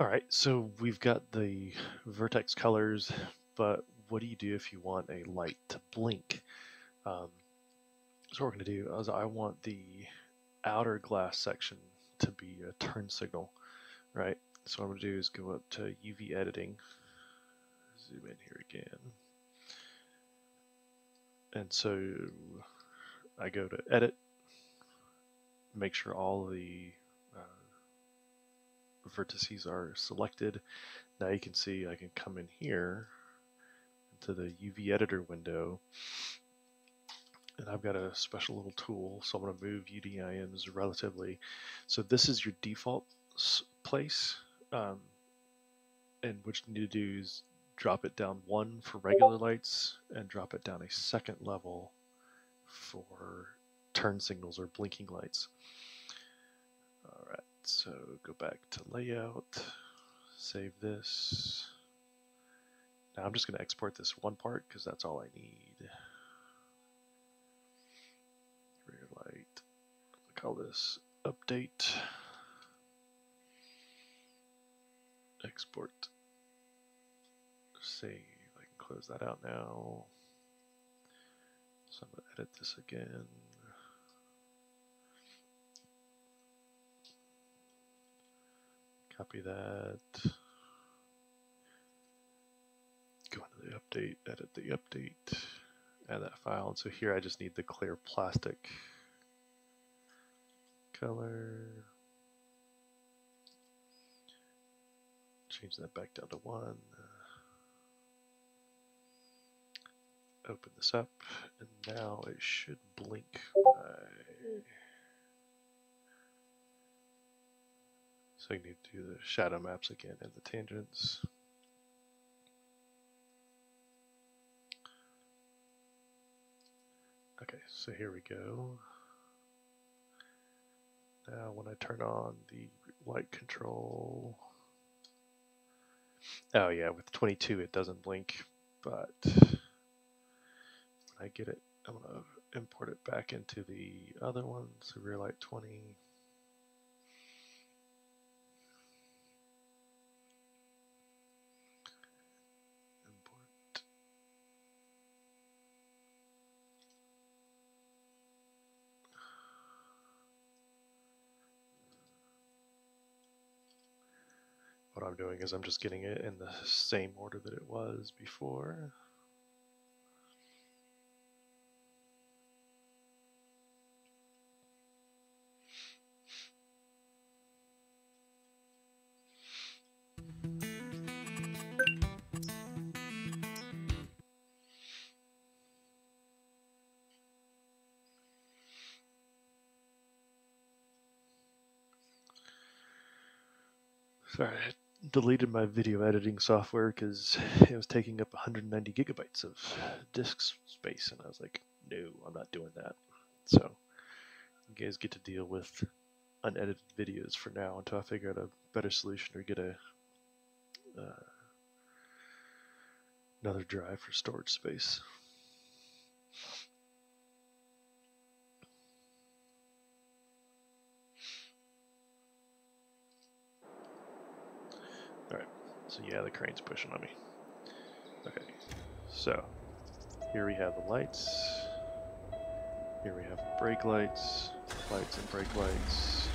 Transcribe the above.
All right, so we've got the vertex colors, but what do you do if you want a light to blink? Um, so what we're going to do is I want the outer glass section to be a turn signal, right? So what I'm going to do is go up to UV editing, zoom in here again. And so I go to edit, make sure all the vertices are selected. Now you can see I can come in here into the UV editor window and I've got a special little tool so I'm going to move UDIMs relatively. So this is your default place um, and what you need to do is drop it down one for regular lights and drop it down a second level for turn signals or blinking lights so go back to layout, save this. Now I'm just going to export this one part because that's all I need. Rear light. Call this update. Export. Save. I can close that out now. So I'm going to edit this again. Copy that. Go into the update, edit the update, add that file. And so here I just need the clear plastic color. Change that back down to one. Open this up, and now it should blink So I need to do the shadow maps again and the tangents. Okay, so here we go. Now when I turn on the light control, oh yeah, with 22 it doesn't blink, but when I get it, I'm gonna import it back into the other one, so rear light 20. What I'm doing is I'm just getting it in the same order that it was before. Sorry, deleted my video editing software because it was taking up 190 gigabytes of disk space, and I was like, no, I'm not doing that. So you guys get to deal with unedited videos for now until I figure out a better solution or get a uh, another drive for storage space. So yeah, the crane's pushing on me. Okay, so here we have the lights. Here we have brake lights, lights and brake lights.